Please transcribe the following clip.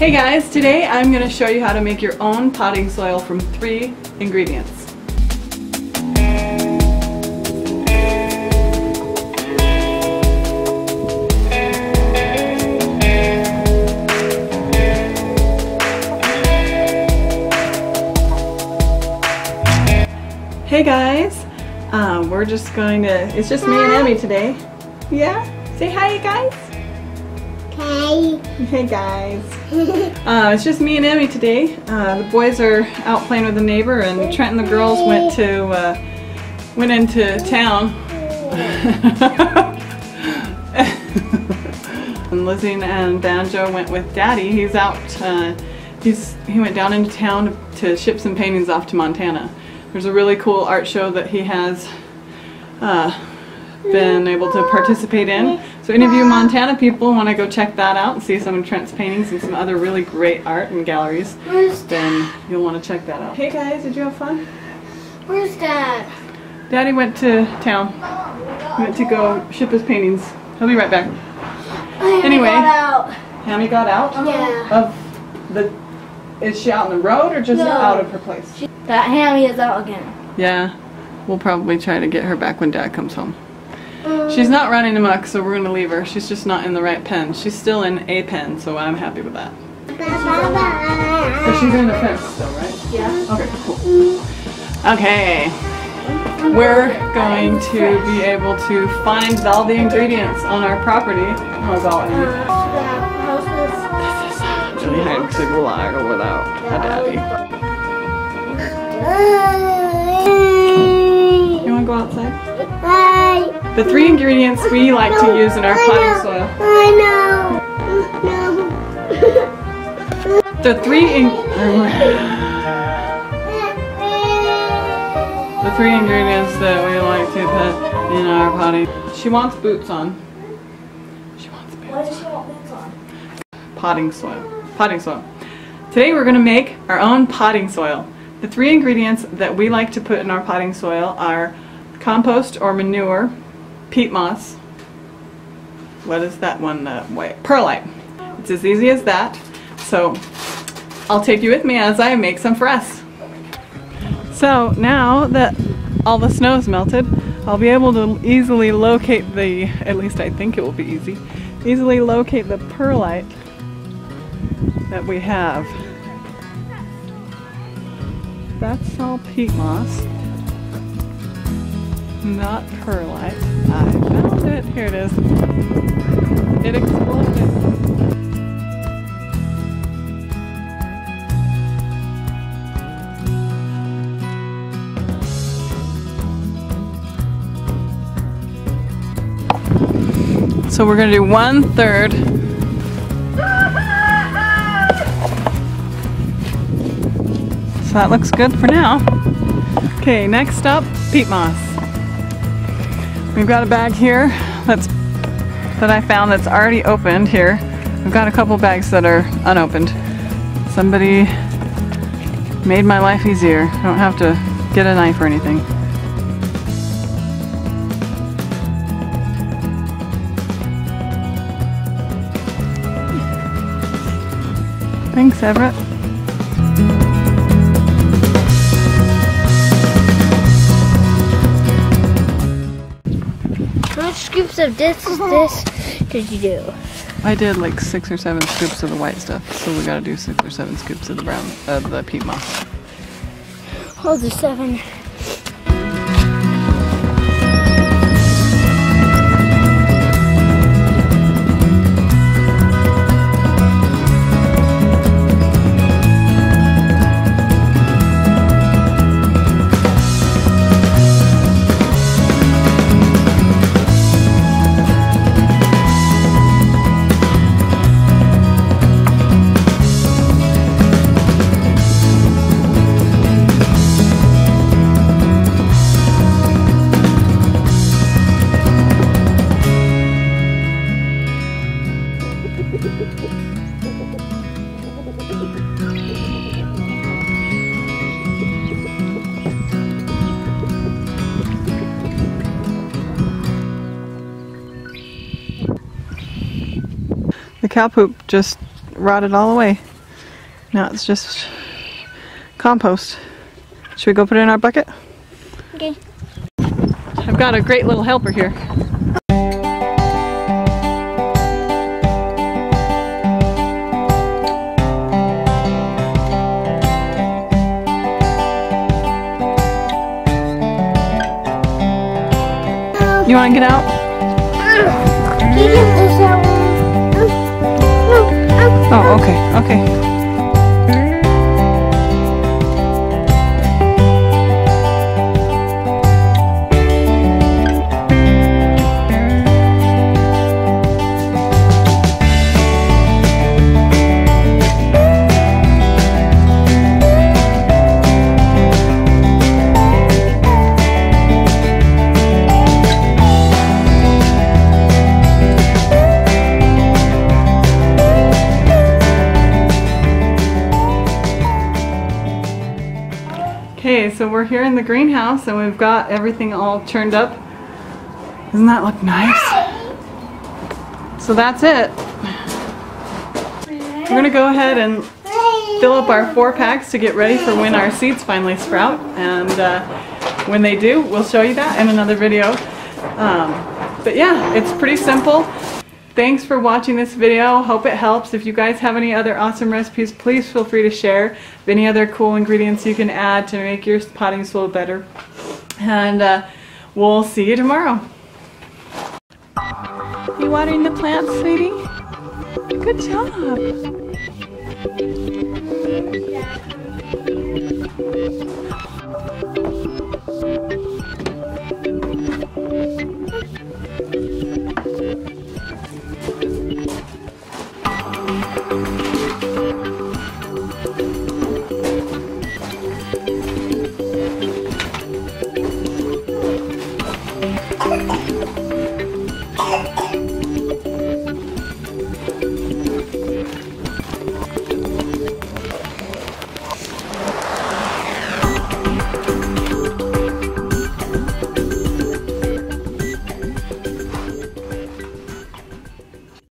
Hey guys, today I'm going to show you how to make your own potting soil from three ingredients. Hey guys, um, we're just going to, it's just me and Emmy today. Yeah? Say hi guys. Hey. Hey guys. Uh, it's just me and Emmy today. Uh, the boys are out playing with a neighbor and Trent and the girls went to, uh, went into town. and Lizzie and Banjo went with Daddy. He's out, uh, he's, he went down into town to ship some paintings off to Montana. There's a really cool art show that he has uh, been able to participate in. So any of you Montana people want to go check that out and see some of Trent's paintings and some other really great art and galleries, then you'll want to check that out. Hey guys, did you have fun? Where's Dad? Daddy went to town. He went to go ship his paintings. He'll be right back. Anyway. Got out. Hammy got out Yeah. of the. Is she out in the road or just No. out of her place? That hammy is out again. Yeah, we'll probably try to get her back when Dad comes home. She's not running amok, so we're gonna leave her. She's just not in the right pen. She's still in a pen, so I'm happy with that. But she's in the fence still, right? Yeah. Okay, cool. Okay. We're going to be able to find all the ingredients on our property. Oh uh, Amy. This is really hard to lag without a daddy. Uh, The three ingredients we like to use in our potting soil. I know. No. The three in the three ingredients that we like to put in our potting. She wants boots on. She wants boots. Why does she want boots on? potting soil. Potting soil. Today we're going to make our own potting soil. The three ingredients that we like to put in our potting soil are compost or manure, peat moss, what is that one, uh, white, perlite. It's as easy as that. So I'll take you with me as I make some for us. So now that all the snow is melted, I'll be able to easily locate the, at least I think it will be easy, easily locate the perlite that we have. That's all peat moss, not perlite. I found it. Here it is. It exploded. So we're gonna do one third So that looks good for now. Okay, next up, peat moss. We've got a bag here that's that I found that's already opened here. We've got a couple bags that are unopened. Somebody made my life easier. I don't have to get a knife or anything. Thanks, Everett. Scoops of this this did you do? I did like six or seven scoops of the white stuff, so we gotta do six or seven scoops of the brown, of the peat moss. Oh, the seven. Cow poop just rotted all away. Now it's just compost. Should we go put it in our bucket? Okay. I've got a great little helper here. You want to get out? Oh, okay, okay. Okay, so we're here in the greenhouse and we've got everything all turned up. Doesn't that look nice? So that's it. We're gonna go ahead and fill up our four packs to get ready for when our seeds finally sprout. And uh, when they do, we'll show you that in another video. Um, but yeah, it's pretty simple. Thanks for watching this video. Hope it helps. If you guys have any other awesome recipes, please feel free to share. If any other cool ingredients you can add to make your potting soil better. And uh, we'll see you tomorrow. You watering the plants, sweetie? Good job. えっ?